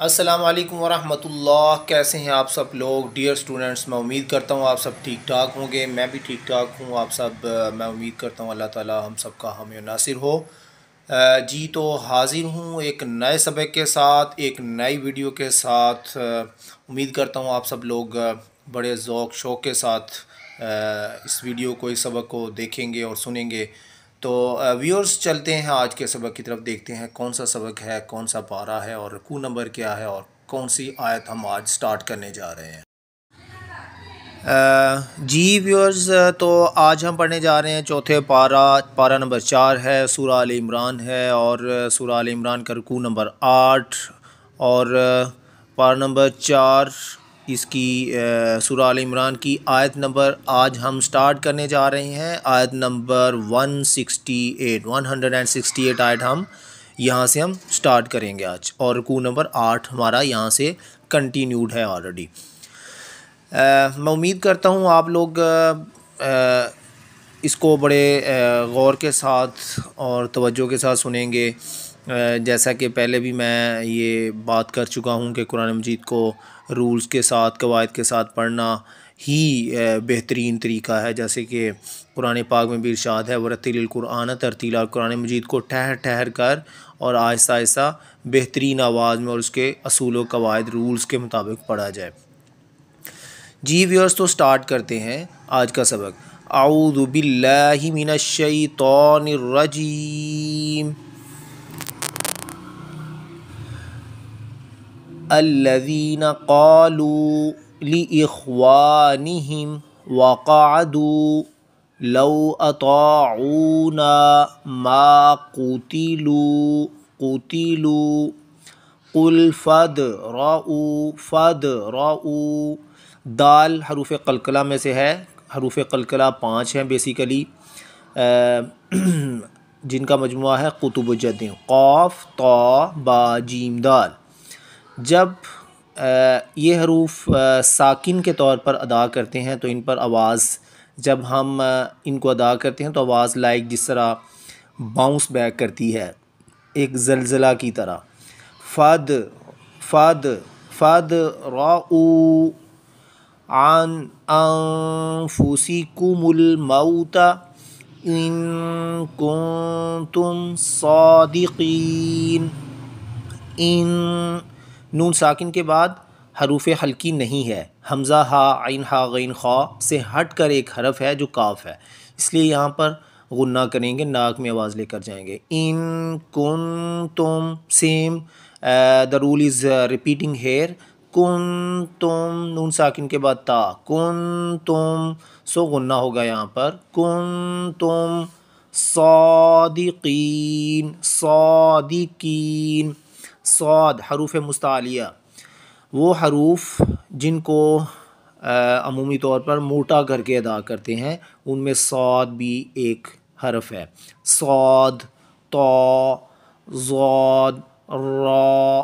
अस्सलाम वालेकुम वरहमतुल्लाह। कैसे हैं आप सब लोग? डियर स्टूडेंट्स मैं उम्मीद करता हूँ आप सब ठीक ठाक होंगे। मैं भी ठीक ठाक हूँ। आप सब मैं उम्मीद करता हूँ अल्लाह ताला हम सब का हमें नासिर हो। जी तो हाज़िर हूँ एक नए सबक के साथ, एक नई वीडियो के साथ। उम्मीद करता हूँ आप सब लोग बड़े ज़ौक़ शौक़ के साथ इस वीडियो को, इस सबक को देखेंगे और सुनेंगे। तो व्यूअर्स चलते हैं आज के सबक की तरफ़, देखते हैं कौन सा सबक है, कौन सा पारा है और कू नंबर क्या है और कौन सी आयत हम आज स्टार्ट करने जा रहे हैं। जी व्यूअर्स तो आज हम पढ़ने जा रहे हैं चौथे पारा पारा नंबर चार है, सूरा अल इमरान है और सूरा अल इमरान का रकू नंबर आठ और पारा नंबर चार इसकी सुराल इमरान की आयत नंबर आज हम स्टार्ट करने जा रहे हैं। आयत नंबर 168 168 आयत हम यहाँ से हम स्टार्ट करेंगे आज। और रुकू नंबर आठ हमारा यहाँ से कंटिन्यूड है ऑलरेडी मैं उम्मीद करता हूँ आप लोग आ, इसको बड़े गौर के साथ और तवज्जो के साथ सुनेंगे। जैसा कि पहले भी मैं ये बात कर चुका हूँ कि कुरान मजीद को रूल्स के साथ, कवायद के साथ पढ़ना ही बेहतरीन तरीका है। जैसे कि कुरान पाक में भी इरशाद है वरतिल कुरान तरतीला कुरान मजीद को ठहर ठहर कर और आहिस्ता आहिस्ता बेहतरीन आवाज़ में और उसके असूल, कवायद, रूल्स के मुताबिक पढ़ा जाए। जी व्यूअर्स तो स्टार्ट करते हैं आज का सबक। आऊदबिल्लिमिनशैतानिर्रजीम अल्लज़ीन क़ालू लिइख़वानिहिम वक़अदू लौ अताऊना मा कुतिलू कुतिलू कुल फ़द रऊ फ़द रऊ दाल हरूफ कलकला में से है हरूफ कलकला पाँच हैं बेसिकली जिनका मजमु है कुतुब जद्दीन क़ौफ़ तो बा जीम दाल जब ये हरूफ साकिन के तौर पर अदा करते हैं तो इन पर आवाज़, जब हम इनको अदा करते हैं तो आवाज़ लाइक जिस तरह बाउंस बैक करती है, एक जलज़ला की तरह। फ़द फ़द फ़द राऊ आन अनफुसिकुमुल मौता इन कुंतुम सादिकीन। इन नून साकिन के बाद हरूफ हल्की नहीं है। हमज़ा हा, आइन हा, गैन खा से हट कर एक हरफ है जो काफ है। इसलिए यहाँ पर गुन्ना करेंगे, नाक में आवाज़ लेकर जाएँगे। इन कुन तुम same the rule is repeating here. कुन तुम नून साकिन के बाद ता। कुन तुम सो गुन्ना होगा यहाँ पर। कुन तुम सौदिकीन सौदिकीन। सौद, हरूफ मुस्तालिया। वो हरूफ जिनको अमूमी तौर पर मोटा करके अदा करते हैं, उनमें सौद भी एक हरफ है। सौद तो जौद, रॉ,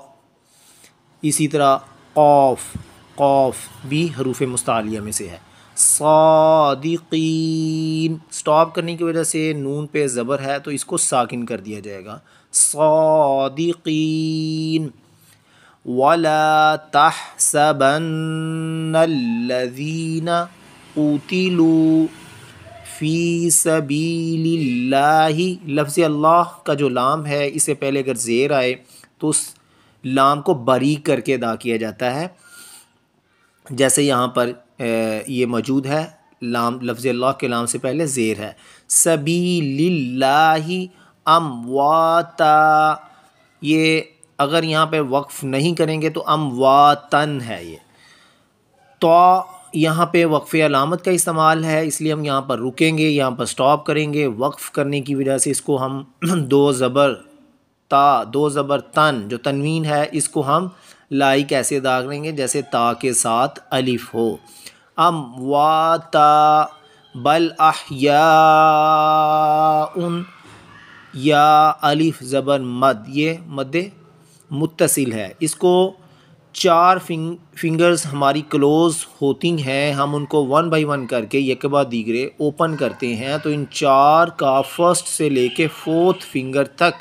इसी तरह कौफ कौफ भी हरूफ मुस्तालिया में से है। सादिकीन। स्टॉप करने की वजह से नून पे ज़बर है तो इसको साकिन कर दिया जाएगा। सादिकीन। वला तहसबन्नल्लज़ीन उतिलू फ़ी सबीलिल्लाहि। लफ्ज़ अल्लाह का जो लाम है, इससे पहले अगर ज़ेर आए तो उस लाम को बारीक करके अदा किया जाता है। जैसे यहाँ पर ये मौजूद है। लाम, लफ्ज़ अल्लाह के लाम से पहले ज़ेर है। सबीलिल्लाहि अमवाता। ये अगर यहाँ पे वक्फ़ नहीं करेंगे तो अमवातन है ये। तो यहाँ पे वक्फ़ अलामत का इस्तेमाल है, इसलिए हम यहाँ पर रुकेंगे, यहाँ पर स्टॉप करेंगे। वक्फ़ करने की वजह से इसको हम दो ज़बर, ता, दो ज़बर तन जो तनवीन है, इसको हम लाई कैसे अदा लेंगे जैसे ता के साथ अलिफ हो। अम वाता बल अहया उन, या, अलिफ ज़बर मद, ये मद मुतसिल है। इसको चार फिंग फिंगर्स हमारी क्लोज़ होती हैं। हम उनको वन बाई वन करके ये के बाद दीगरे ओपन करते हैं। तो इन चार का फ़र्स्ट से लेके फोर्थ फिंगर तक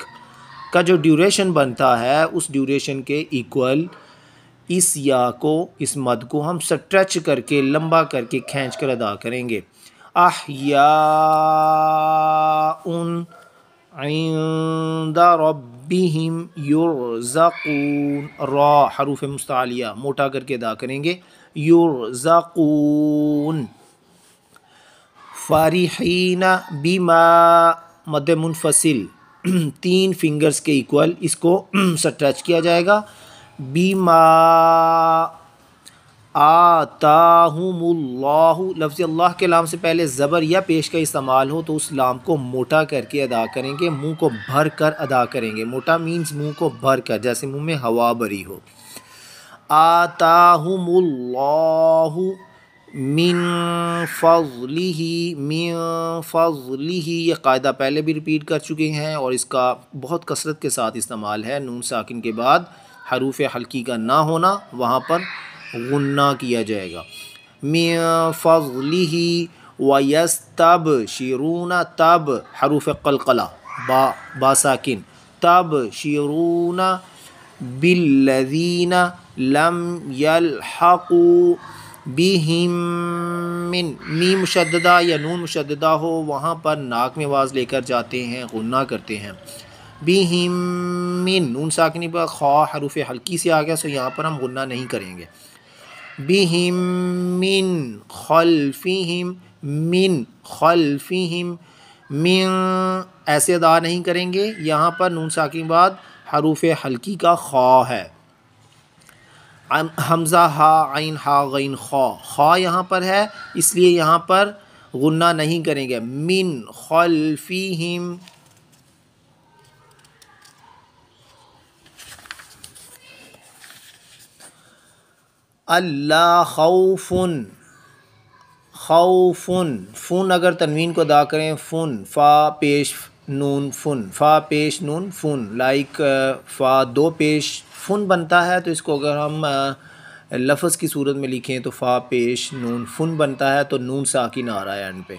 का जो ड्यूरेशन बनता है, उस ड्यूरेशन के इक्वल इस या को, इस मद को हम स्ट्रेच करके, लंबा करके खींच कर अदा करेंगे। आह या उन रबिम युरज़क़ून, रा, हरूफ मुस्तालिया, मोटा करके अदा करेंगे। युरज़क़ून, फ़ारिहीना बीमा मद मुनफसिल। तीन फिंगर्स के इक्वल इसको स्ट्रेच किया जाएगा। बीमा आता आताहुमुल्लाहु। लफ्ज़ अल्लाह के लाम से पहले ज़बर या पेश का इस्तेमाल हो तो उस लाम को मोटा करके अदा करेंगे। मुँह को भर कर अदा करेंगे। मोटा मीन्स मुँह को भर कर जैसे मुँह में हवा भरी हो। आताहुमुल्लाहु। मिन फजलिही मिन फजलिही, ये कायदा पहले भी रिपीट कर चुके हैं और इसका बहुत कसरत के साथ इस्तेमाल है नून साकिन के बाद। हरूफ हल्की का ना होना, वहाँ पर गुन्ना किया जाएगा। मिन फजलिही वयस तब शिरून तब हरूफ कलकला, बा बासाकिन तब शिरून बिल्लजीना लम यलहक़ू बिहिम मिन, मी मुशदा या नून मुशद्दा हो, वहाँ पर नाक में आवाज़ लेकर जाते हैं, गुन्ना करते हैं। बिहिम मिन, नून साकनी पर खा हरूफ हल्की से आ गया, सो यहाँ पर हम गुन्ना नहीं करेंगे। बिहिम मिन खलफ़िहिम मिन खलफ़िहिम, मिन ऐसे अदा नहीं करेंगे। यहाँ पर नून साकी बाद हरूफ हल्की का खा है। हमज़ा हा, आइन हा, गैन खा। खा यहाँ पर है, इसलिए यहाँ पर गुन्ना नहीं करेंगे। मिन खलफ़ीहिम। अल्लाह खौफुन। खौफुन। फ़ुन अगर तनवीन को अदा करें, फ़ुन, फ़ा, पेश, नून, फ़ुन। फ़ा, पेश, नून, फ़ुन। लाइक फ़ा, दो पेश फ़ुन बनता है तो इसको अगर हम लफ्ज़ की सूरत में लिखें तो फ़ा, पेश, नून, फ़ुन बनता है तो नून साकिन आ रहा है एंड पे।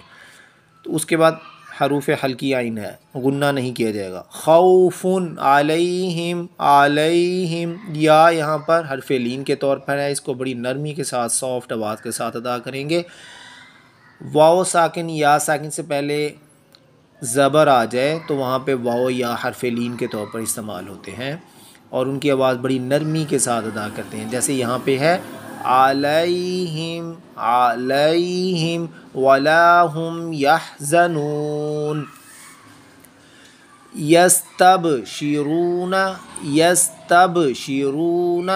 तो उसके बाद हरूफ हल्की आइन है, गुन्ना नहीं किया जाएगा। खौफुन आलहिम आलहिम या यहाँ पर हरफ लीन के तौर पर है, इसको बड़ी नरमी के साथ, सॉफ्ट आवाज़ के साथ अदा करेंगे। वाओ साकिन, या साकिन से पहले ज़बर आ जाए तो वहाँ पे वाओ या हरफ लीन के तौर पर इस्तेमाल होते हैं। और उनकी आवाज़ बड़ी नरमी के साथ अदा करते हैं। जैसे यहाँ पे है, आलहिम आलहिम, वलाहुम यहजनून यस्तब शिरून यस्तब शिरून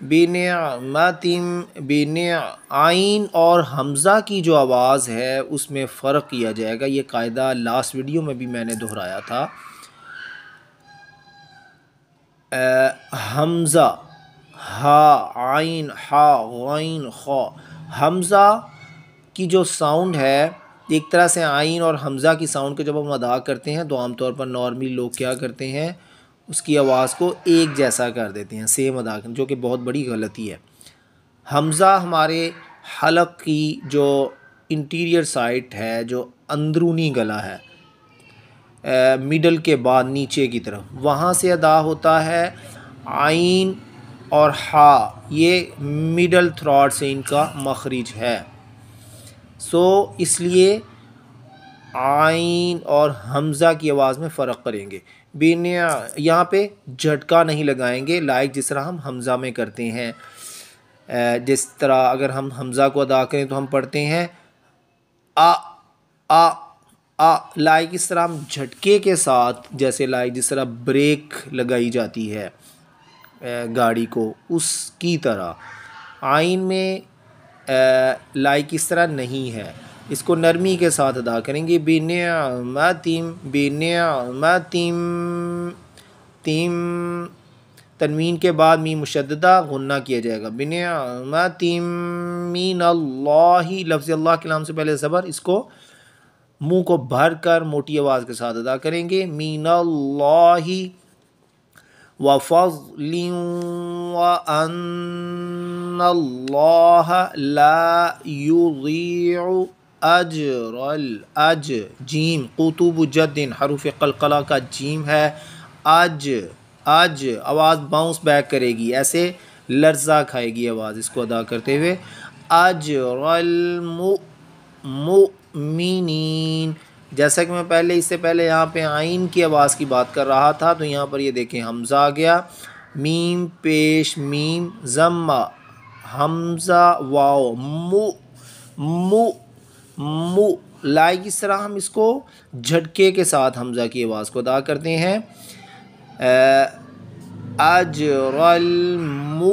बिनमतिम बिन आइन और हमज़ा की जो आवाज़ है, उसमें फ़र्क किया जाएगा। ये कायदा लास्ट वीडियो में भी मैंने दोहराया था। हमज़ा, हा, आइन हा आइन ख। हमज़ा की जो साउंड है, एक तरह से आइन और हमज़ा की साउंड को जब हम अदा करते हैं तो आमतौर पर नॉर्मली लोग क्या करते हैं, उसकी आवाज़ को एक जैसा कर देते हैं, सेम अदा कर, जो कि बहुत बड़ी गलती है। हमज़ा हमारे हलक की जो इंटीरियर साइट है, जो अंदरूनी गला है मिडल के बाद नीचे की तरफ़। वहाँ से अदा होता है आइन और हा। ये मिडल थ्रॉट से इनका मखरिज है। सो so, इसलिए आइन और हमज़ा की आवाज़ में फ़र्क करेंगे। बिन यहाँ पे झटका नहीं लगाएँगे। लाइक जिस तरह हम हमज़ा में करते हैं। जिस तरह अगर हम हमज़ा को अदा करें तो हम पढ़ते हैं आ आ आ इस तरह हम झटके के साथ, जैसे लाइक जिस तरह ब्रेक लगाई जाती है गाड़ी को, उसकी तरह। आइन में लाइक इस तरह नहीं है, इसको नरमी के साथ अदा करेंगे। बिनमतिम बिनमतिम तिम तनवीन के बाद मी मुशद्दा गुन्ना किया जाएगा। बिनमतिम मीन अल्लाह लफ्ज़ अल्लाह के नाम से पहले ज़बर इसको मुँह को भर कर मोटी आवाज़ के साथ अदा करेंगे। मीन अल्लाही वफ़ली ला अजरल अज, जीम, कुतुब जद्दिन, हरूफ कलकला का जीम है। अज अज, आवाज़ बाउंस बैक करेगी, ऐसे लर्जा खाएगी आवाज़ इसको अदा करते हुए। अजरमीन जैसा कि मैं पहले, इससे पहले यहाँ पे आइन की आवाज़ की बात कर रहा था तो यहाँ पर ये देखें, हमज़ा आ गया। मीम पेश मीम जम्मा। हमज़ा वाओ, मु मु मु। लाइक इस तरह हम इसको झटके के साथ हमज़ा की आवाज़ को अदा करते हैं। अजरल मु,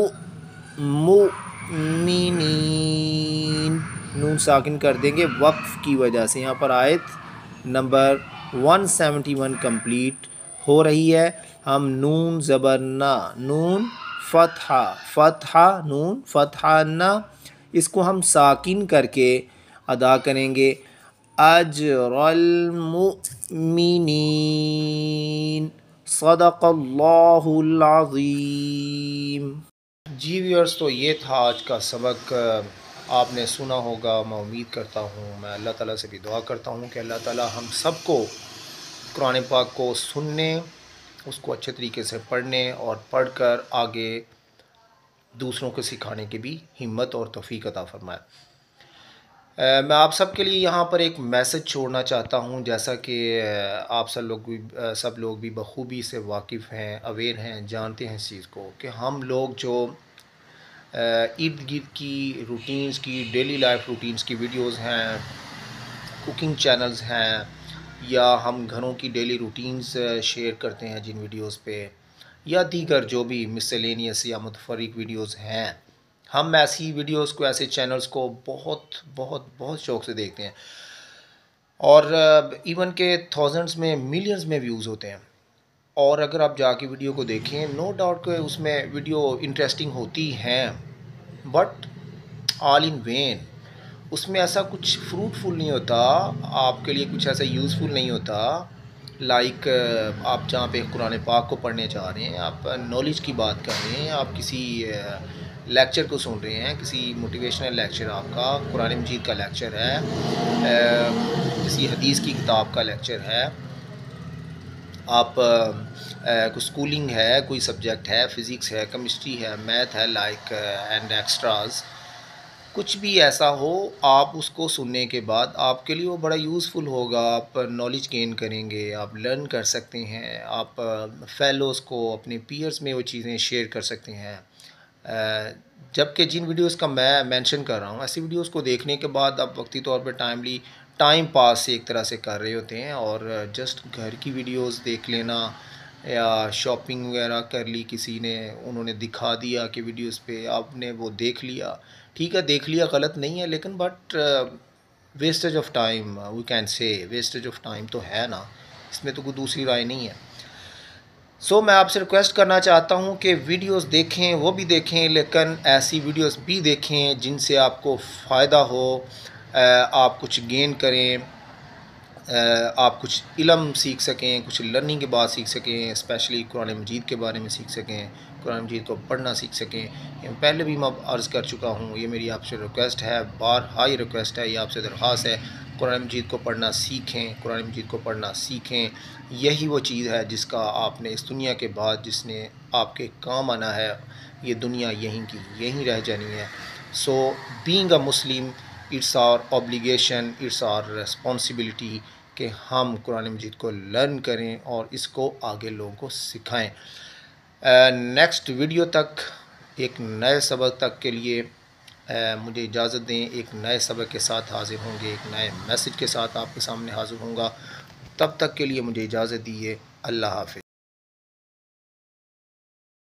मुमिनीन। नून साकिन कर देंगे वक्फ की वजह से। यहाँ पर आयत नंबर 171 कंप्लीट हो रही है। हम नून ज़बरना नून फ़तहा फ़तहा, नून फ़तहा ना, इसको हम साकिन करके अदा करेंगे। अजरमिन सदक़ल्लाहुल अज़ीम। जी व्यूअर्स तो ये था आज का सबक। आपने सुना होगा, मैं उम्मीद करता हूँ, मैं अल्लाह ताला से भी दुआ करता हूँ कि अल्लाह ताला हम सबको कुरान पाक को सुनने, उसको अच्छे तरीके से पढ़ने और पढ़कर आगे दूसरों को सिखाने की भी हिम्मत और तोफ़ी फ़रमाए। मैं आप सब के लिए यहाँ पर एक मैसेज छोड़ना चाहता हूँ, जैसा कि आप सब लोग भी सब लोग भी बखूबी से वाकिफ़ हैं, अवेयर हैं, जानते हैं इस चीज़ को कि हम लोग जो इर्द गिर्द की रूटीन्स की डेली लाइफ रूटीन्स की वीडियोस हैं कुकिंग चैनल्स हैं, या हम घरों की डेली रूटीन्स शेयर करते हैं जिन वीडियोस पे, या दीगर जो भी मिसलेनियस या मुतफरक वीडियोस हैं। हम ऐसी वीडियोस को, ऐसे चैनल्स को बहुत बहुत बहुत शौक़ से देखते हैं। और इवन के थाउजेंड्स में मिलियंस में व्यूज़ होते हैं। और अगर आप जाके वीडियो को देखें नो डाउट उसमें वीडियो इंटरेस्टिंग होती हैं बट ऑल इन वेन उसमें ऐसा कुछ फ्रूटफुल नहीं होता आपके लिए कुछ ऐसा यूज़फुल नहीं होता लाइक like, आप जहाँ पे कुरान पाक को पढ़ने जा रहे हैं आप नॉलेज की बात कर रहे हैं आप किसी लेक्चर को सुन रहे हैं किसी मोटिवेशनल लेक्चर आपका कुरान मजीद का लेक्चर है किसी हदीस की किताब का लेक्चर है आप कुछ स्कूलिंग है, कोई सब्जेक्ट है फ़िज़िक्स है केमिस्ट्री है मैथ है लाइक एंड एक्स्ट्राज कुछ भी ऐसा हो, आप उसको सुनने के बाद आपके लिए वो बड़ा यूज़फुल होगा। आप नॉलेज गेन करेंगे, आप लर्न कर सकते हैं, आप फेलोज़ को, अपने पीयर्स में वो चीज़ें शेयर कर सकते हैं। जबकि जिन वीडियोस का मैं मेंशन कर रहा हूँ, ऐसी वीडियोस को देखने के बाद आप वक्ती तौर पर टाइमली टाइम पास एक तरह से कर रहे होते हैं और जस्ट घर की वीडियोस देख लेना या शॉपिंग वगैरह कर ली किसी ने उन्होंने दिखा दिया कि वीडियोस पे आपने वो देख लिया। ठीक है देख लिया गलत नहीं है लेकिन but wastage of time we can say wastage of time तो है ना। इसमें तो कोई दूसरी राय नहीं है। सो so, मैं आपसे रिक्वेस्ट करना चाहता हूँ कि वीडियोस देखें वो भी देखें लेकिन ऐसी वीडियोस भी देखें जिनसे आपको फ़ायदा हो। आप कुछ गेन करें आप कुछ इलम सीख सकें, कुछ लर्निंग के बाद सीख सकें स्पेशली कुरान मजीद के बारे में सीख सकें, कुरान मजीद को पढ़ना सीख सकें। पहले भी मैं अर्ज़ कर चुका हूँ, ये मेरी आपसे रिक्वेस्ट है, बार हाई रिक्वेस्ट है, ये आपसे दरख्वास्त है, कुरान मजीद को पढ़ना सीखें, कुरान मजीद को पढ़ना सीखें। यही वो चीज़ है जिसका आपने इस दुनिया के बाद जिसने आपके काम आना है, ये दुनिया यहीं की यहीं रह जानी है। So being a Muslim it's our obligation it's our responsibility कि हम कुरान मजीद को लर्न करें और इसको आगे लोगों को सिखाएँ। नेक्स्ट वीडियो तक एक नए सबक तक के लिए आ, मुझे इजाज़त दें। एक नए सबक के साथ हाज़िर होंगे एक नए मैसेज के साथ आपके सामने हाज़िर होंगे तब तक के लिए मुझे इजाज़त दीजिए। अल्लाह हाफि